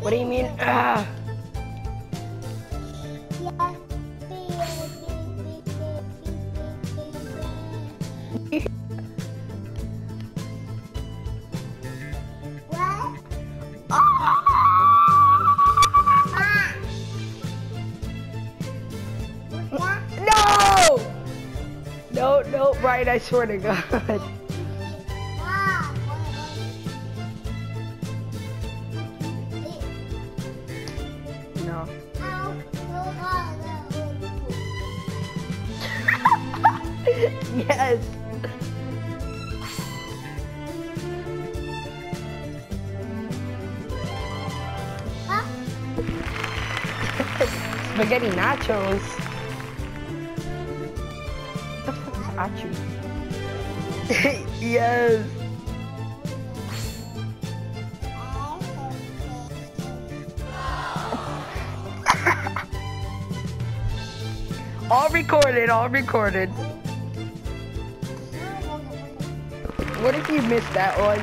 What do you mean? Ah. No! No, no, Brian, I swear to God. Spaghetti nachos. What the fuck is achu? yes. All recorded, all recorded. What if you missed that one?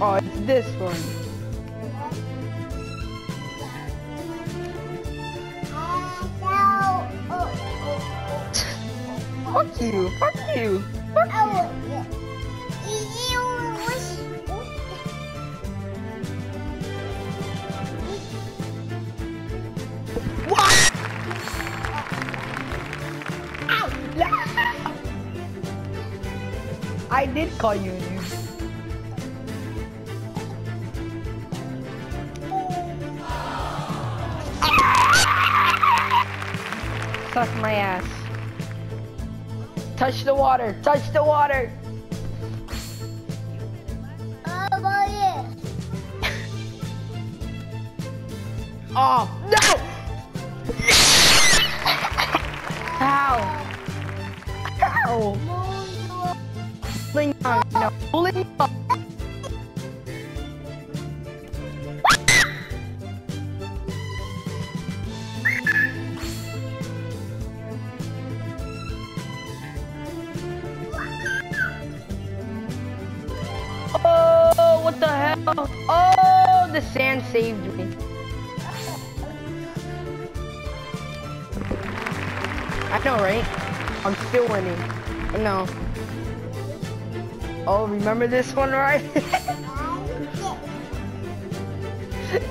Oh, oh it's this one. Fuck you, fuck you. Fuck you. Oh, what? I did call you you. Suck my ass. Touch the water. Touch the water. Oh, oh no! Ow! Ow! Ling no. Ling hell? Oh, the sand saved me. I know, right? I'm still winning. No. Oh, remember this one, right?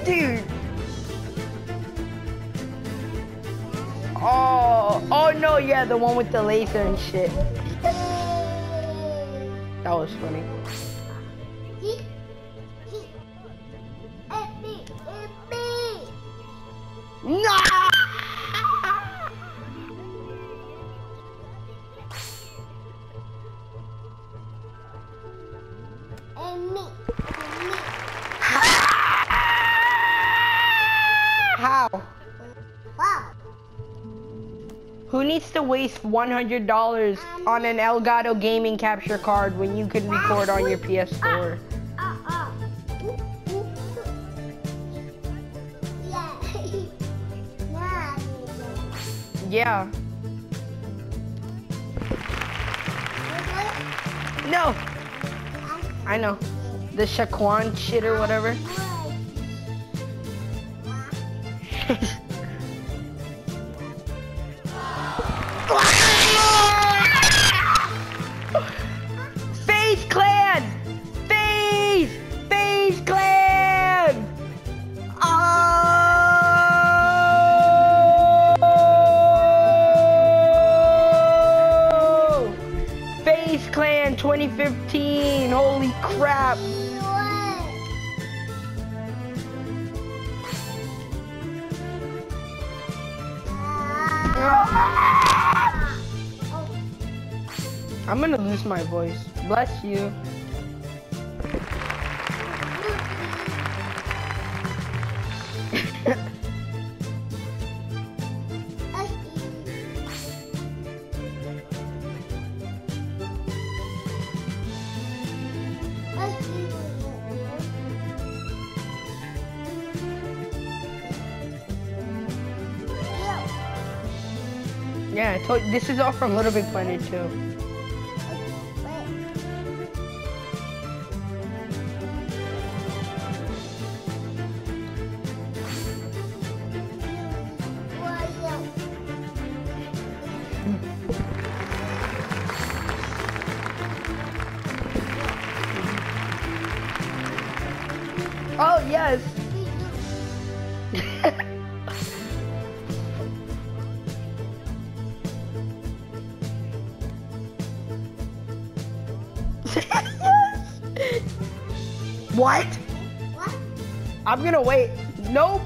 Dude. Oh, oh no, yeah, the one with the laser and shit. That was funny. Who needs to waste $100 um, on an Elgato gaming capture card when you can record on your PS4? Ah, ah, ah. Yeah. No. I know. The Shaquan shit or whatever. 2015! Holy crap! I'm gonna lose my voice. Bless you. Yeah, this is all from Little Big Planet too. What? What? I'm gonna wait. Nope.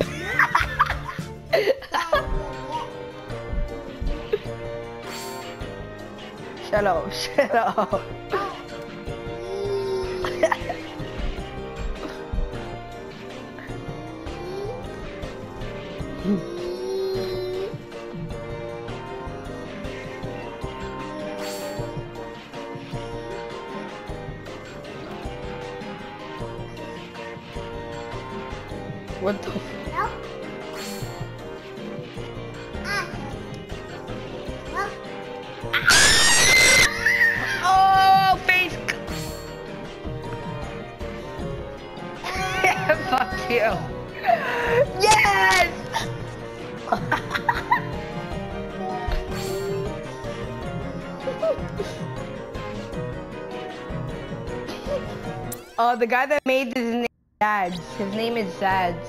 shut up. Shut up. Oh, What the? f- No? Ah. Oh, face. Fuck you. Yes. Oh, the guy that Zads. His name is Zads.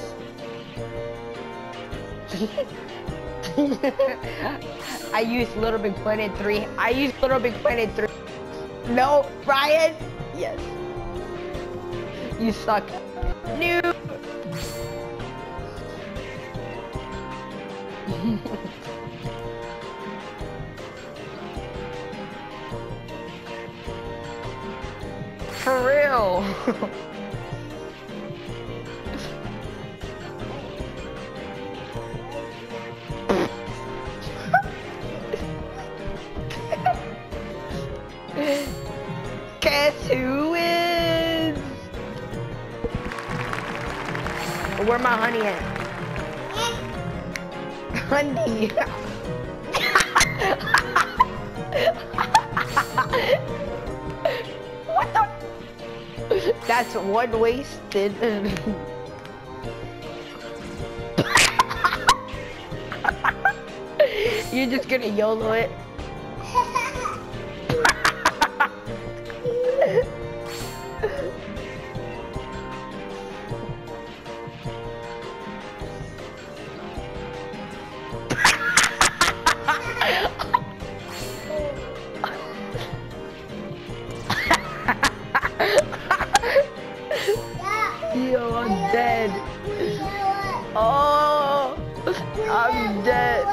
I used Little Big Planet 3. I used Little Big Planet 3. No, Brian. Yes. You suck. Noob. For real. Where my honey at? Honey. what the? That's one wasted. You're just gonna YOLO it. I'm dead. You know what? Oh, I'm dead.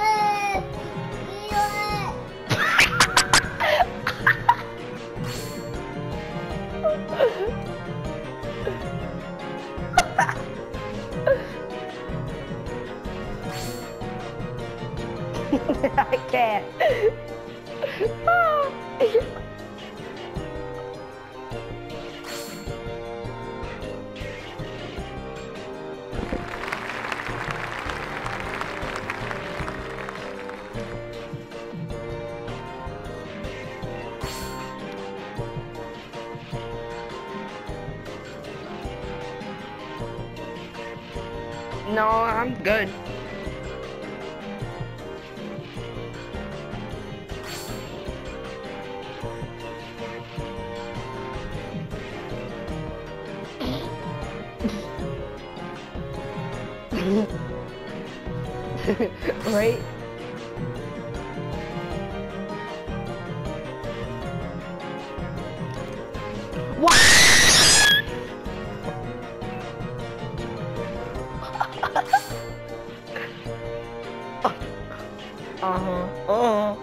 I can't. Ah. No, I'm good. right? What? Uh-huh. Uh-huh.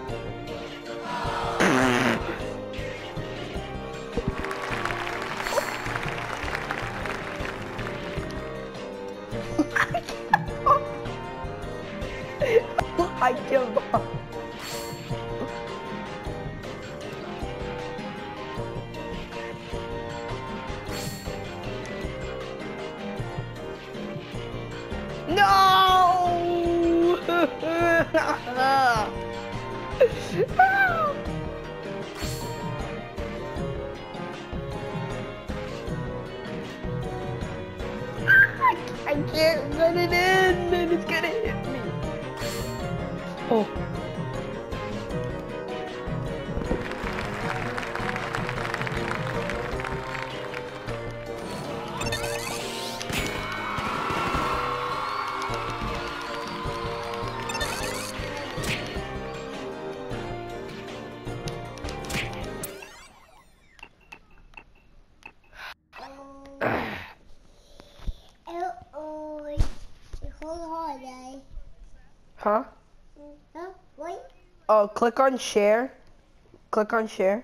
I give up. No! I can't run it in and it's gonna hit me. Oh. Huh? Oh, click on share. Click on share.